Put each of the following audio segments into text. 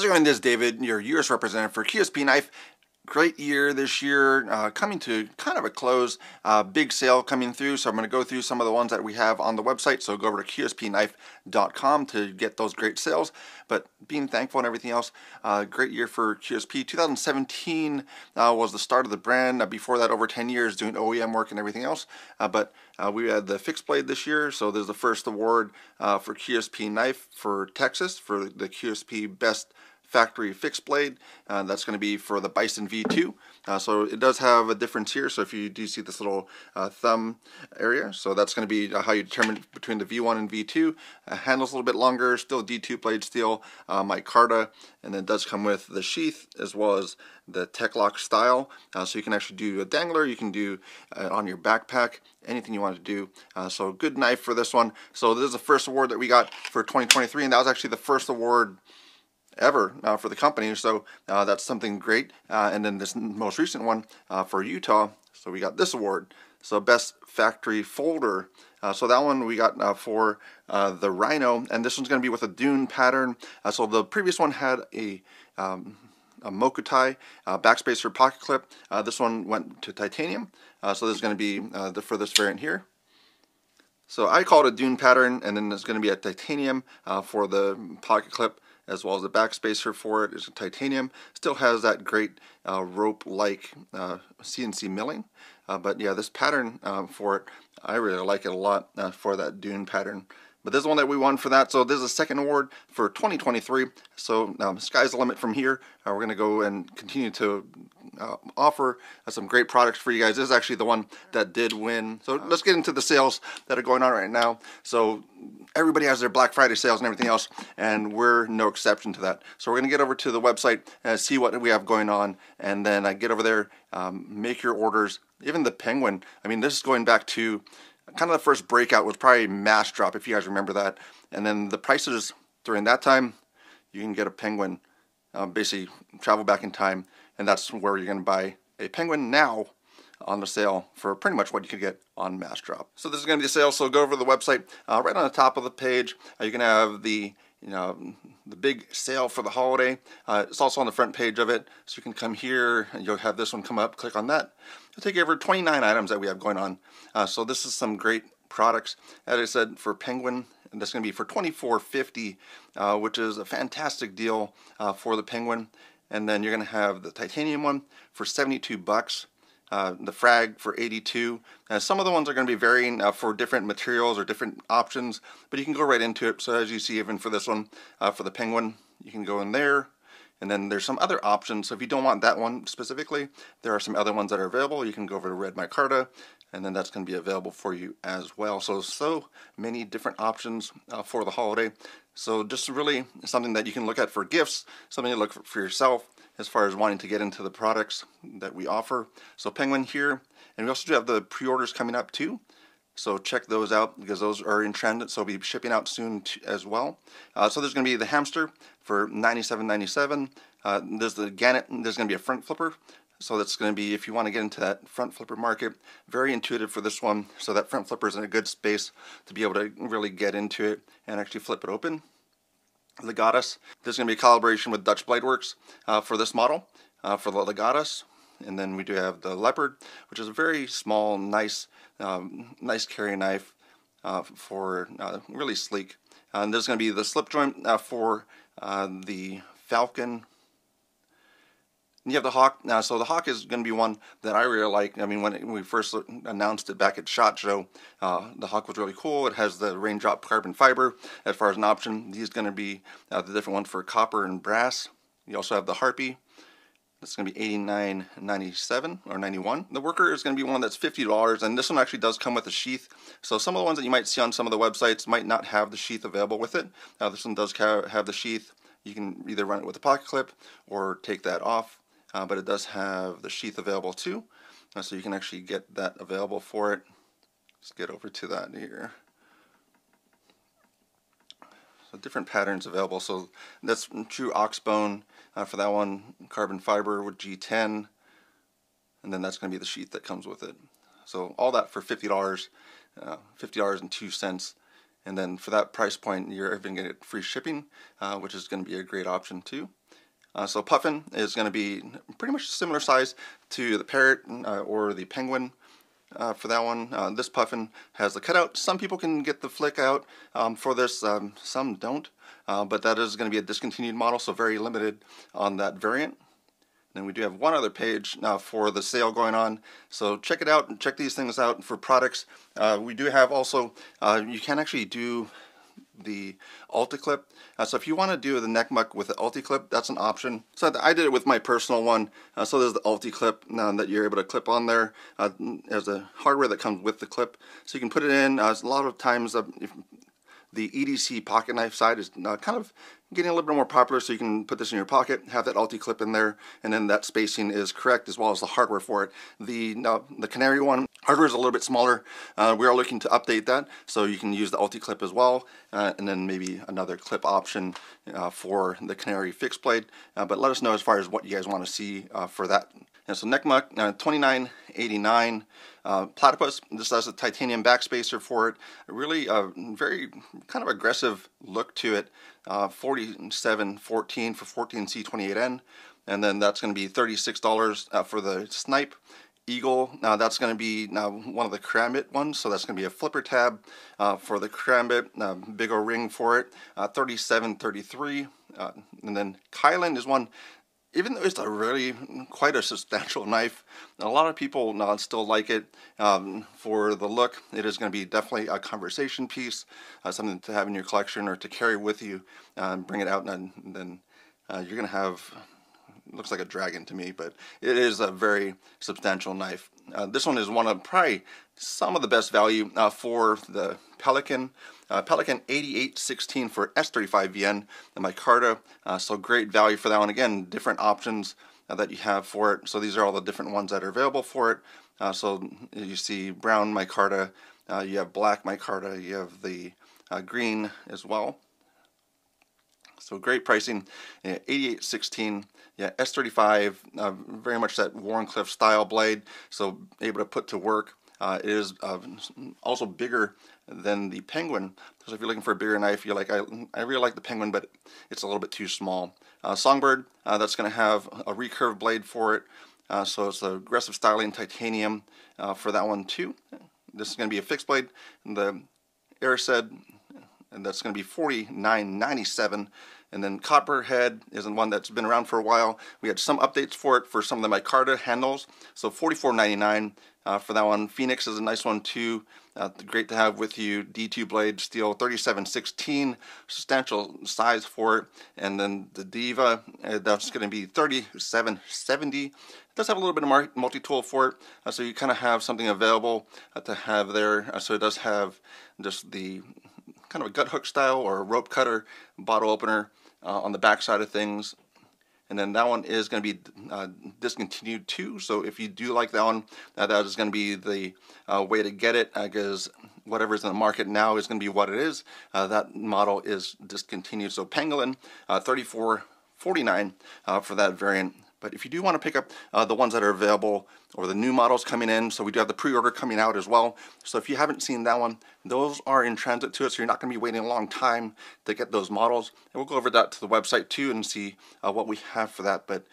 How's it going? This is David, your U.S. representative for QSP Knife. Great year this year, uh, coming to kind of a close. Uh, big sale coming through, so I'm going to go through some of the ones that we have on the website. So go over to QSPKnife.com to get those great sales. But being thankful and everything else, uh, great year for QSP. 2017 uh, was the start of the brand. Uh, before that, over 10 years doing OEM work and everything else. Uh, but we had the fixed blade this year, so there's the first award for QSP Knife for Texas for the QSP Best factory fixed blade. Uh, that's going to be for the Bison V2. Uh, so it does have a difference here. So if you do see this little uh, thumb area, so that's going to be uh, how you determine between the V1 and V2. Uh, handles a little bit longer, still D2 blade steel, uh, micarta, and then does come with the sheath as well as the Tek-Lok style. Uh, so you can actually do a dangler, you can do on your backpack, anything you want to do. so good knife for this one. So this is the first award that we got for 2023, and that was actually the first award ever uh, for the company. So uh, that's something great. Uh, and then this most recent one uh, for Utah. So we got this award. So best factory folder. Uh, so that one we got uh, for the Rhino, and this one's going to be with a dune pattern. so the previous one had a um, a Mokuti uh, backspacer pocket clip. This one went to titanium, so this is going to be the, for this variant here. So I call it a dune pattern, and then there's going to be a titanium for the pocket clip as well as the backspacer for it is titanium. Still has that great uh, rope-like uh, CNC milling. Uh, but yeah, this pattern uh, for it, I really like it a lot uh, for that dune pattern. But this is one that we won for that. So this is a second award for 2023. So um, sky's the limit from here. Uh, we're going to go and continue to uh, offer uh, some great products for you guys. This is actually the one that did win. So let's get into the sales that are going on right now. So everybody has their Black Friday sales and everything else, and we're no exception to that. So we're going to get over to the website and see what we have going on, and then I get over there, um, make your orders. Even the Penguin, I mean, this is going back to kind of the first breakout was probably Massdrop, if you guys remember that. And then the prices during that time, you can get a Penguin, uh, basically travel back in time, and that's where you're going to buy a Penguin now on the sale for pretty much what you could get on Massdrop. So this is going to be a sale, so go over to the website. Uh, right on the top of the page, uh, you can have the you know the big sale for the holiday. Uh, it's also on the front page of it, so you can come here and you'll have this one come up. Click on that. It'll take over 29 items that we have going on. Uh, so this is some great products. As I said, for Penguin, and that's going to be for 24.50, uh, which is a fantastic deal uh, for the Penguin. And then you're going to have the titanium one for 72 bucks. Uh, the frag for 82. Uh, some of the ones are going to be varying uh, for different materials or different options, but you can go right into it. So as you see, even for this one, uh, for the Penguin, you can go in there. And then there's some other options. So if you don't want that one specifically, there are some other ones that are available. You can go over to Red Micarta, and then that's going to be available for you as well. So, so many different options uh, for the holiday. So just really something that you can look at for gifts, something to look for, for yourself as far as wanting to get into the products that we offer. So Penguin here, and we also do have the pre-orders coming up too. So check those out because those are in transit, so we'll be shipping out soon as well. Uh, so there's going to be the hamster for $97.97. Uh, there's the Gannet, there's going to be a front flipper. So that's going to be, if you want to get into that front flipper market, very intuitive for this one. So that front flipper is in a good space to be able to really get into it and actually flip it open. Legatus. There's going to be a collaboration with Dutch Blade Works uh, for this model, uh, for the Legatus. And then we do have the Leopard, which is a very small, nice, um, nice carry knife uh, for uh, really sleek. and there's going to be the slip joint uh, for uh, the Falcon you have the Hawk. Now, so the Hawk is going to be one that I really like. I mean, when, we first announced it back at SHOT Show, uh, the Hawk was really cool. It has the raindrop carbon fiber as far as an option. These going to be uh, the different one for copper and brass. You also have the Harpy. That's going to be $89.97 or 91. The worker is going to be one that's $50, and this one actually does come with a sheath. So some of the ones that you might see on some of the websites might not have the sheath available with it. Now this one does have the sheath. You can either run it with a pocket clip or take that off uh, but it does have the sheath available too. Uh, so you can actually get that available for it. Let's get over to that here. So different patterns available. So that's true oxbone uh, for that one carbon fiber with G10 and then that's going to be the sheath that comes with it. So all that for $50 uh, $50 and two cents. And then for that price point you're even going to get free shipping uh, which is going to be a great option too Uh, so Puffin is going to be pretty much similar size to the Parrot uh, or the Penguin. Uh, for that one. Uh, this puffin has the cutout. Some people can get the flick out um, for this, um, some don't, uh, but that is going to be a discontinued model, so very limited on that variant. Then we do have one other page now for the sale going on, so check it out and check these things out for products. Uh, we do have also, uh, you can actually do the Ulticlip. Uh, so if you want to do the neck muck with the Ulticlip, that's an option. So I did it with my personal one. Uh, so there's the Ulticlip uh, that you're able to clip on there uh, as a hardware that comes with the clip. So you can put it in. Uh, a lot of times uh, the EDC pocket knife side is uh, kind of getting a little bit more popular so you can put this in your pocket, have that Ulticlip in there, and then that spacing is correct as well as the hardware for it. The, uh, the Canary one, hardware is a little bit smaller. Uh, we are looking to update that so you can use the Ulticlip as well, uh, and then maybe another clip option uh, for the Canary fixed blade. Uh, but let us know as far as what you guys want to see for that and so Neckmuck, uh, 2989 uh, platypus. This has a titanium backspacer for it. A really uh, very kind of aggressive look to it. Uh, 4714 for 14C28N. And then that's going to be $36 uh, for the Snipe. Eagle. Now that's going to be now one of the Karambit ones, so that's going to be a flipper tab uh, for the Karambit, uh, big old ring for it, uh, 3733. Uh, and then Kylan is one even though it's a really quite a substantial knife, a lot of people uh, still like it um, for the look. It is going to be definitely a conversation piece, uh, something to have in your collection or to carry with you, uh, bring it out, and, and then uh, you're going to have looks like a dragon to me, but it is a very substantial knife. Uh, this one is one of probably some of the best value uh, for the Pelican. Uh, Pelican 8816 for S35VN, the micarta, uh, so great value for that one. Again, different options uh, that you have for it. So these are all the different ones that are available for it. Uh, so you see brown micarta, you have black micarta, you have the green as well. So great pricing, yeah, 8816, yeah, S35, uh, very much that Wharncliffe style blade, so able to put to work. Uh, it is uh, also bigger than the Penguin, so if you're looking for a bigger knife, you're like, I, I really like the Penguin, but it's a little bit too small. Uh, Songbird, uh, that's going to have a recurve blade for it, uh, so it's the aggressive styling titanium for that one too. This is going to be a fixed blade. And the Airced, and that's going to be 49.97 and then Copperhead is one that's been around for a while. We had some updates for it for some of the micarta handles. So $44.99 uh, for that one. Phoenix is a nice one too. Uh, great to have with you. D2 blade steel 3716, substantial size for it. And then the Diva, uh, that's going to be 3770. It does have a little bit of multi-tool for it, uh, so you kind of have something available uh, to have there. Uh, so it does have just the kind of a gut hook style or a rope cutter bottle opener uh, on the back side of things. And then that one is going to be uh, discontinued too. So if you do like that one, uh, that is going to be the uh, way to get it because whatever's in the market now is going to be what it is. Uh, that model is discontinued. So Pangolin, uh, 34.49 uh, for that variant. But if you do want to pick up uh, the ones that are available or the new models coming in, so we do have the pre-order coming out as well. So if you haven't seen that one, those are in transit to it, so you're not going to be waiting a long time to get those models. And we'll go over that to the website too and see uh, what we have for that. But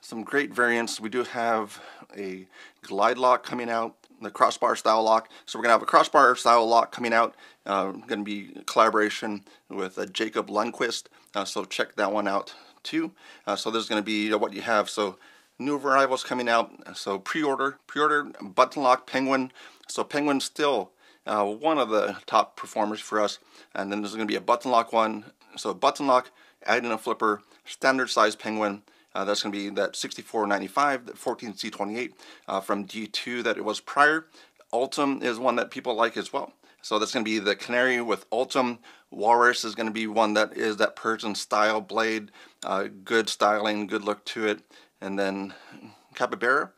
some great variants. We do have a glide lock coming out, the crossbar style lock. So we're going to have a crossbar style lock coming out. Uh, going to be a collaboration with uh, Jacob Lundquist. Uh, so check that one out too. Uh, so there's going to be what you have. So new arrivals coming out. So pre-order, pre-order button lock penguin. So penguin still uh, one of the top performers for us. And then there's going to be a button lock one. So button lock, adding a flipper, standard size penguin. Uh, that's going to be that 64.95, the 14C28 uh, from D2 that it was prior. Ultim is one that people like as well. So that's going to be the Canary with Ultim. Walrus is going to be one that is that Persian style blade. Uh, good styling, good look to it. And then Capybara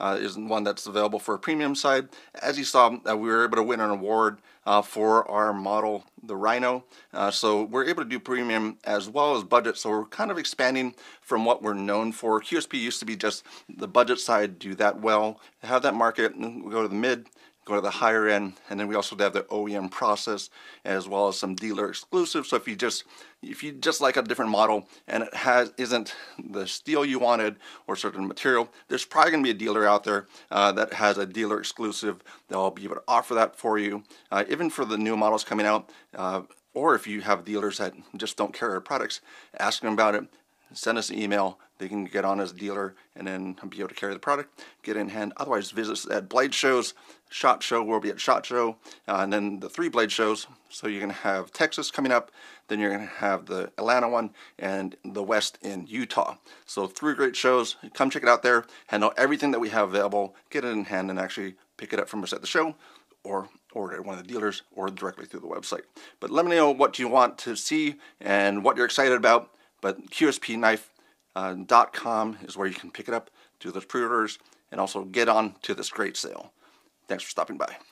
uh, is one that's available for a premium side. As you saw, uh, we were able to win an award uh, for our model, the Rhino. Uh, so we're able to do premium as well as budget. So we're kind of expanding from what we're known for. QSP used to be just the budget side, do that well, have that market, and go to the mid, go to the higher end, and then we also have the OEM process as well as some dealer exclusive. So if you just if you just like a different model and it has isn't the steel you wanted or certain material, there's probably going to be a dealer out there uh, that has a dealer exclusive. They'll be able to offer that for you, uh, even for the new models coming out. Uh, or if you have dealers that just don't carry our products, ask them about it send us an email. They can get on as a dealer and then be able to carry the product, get in hand. Otherwise, visit us at Blade Shows, SHOT Show, we'll be at SHOT Show, uh, and then the three Blade Shows. So you're going to have Texas coming up, then you're going to have the Atlanta one, and the West in Utah. So three great shows. Come check it out there Handle everything that we have available. Get it in hand and actually pick it up from us at the show or order at one of the dealers or directly through the website. But let me know what you want to see and what you're excited about but QSPKnife.com uh, is where you can pick it up, do those pre-orders, and also get on to this great sale. Thanks for stopping by.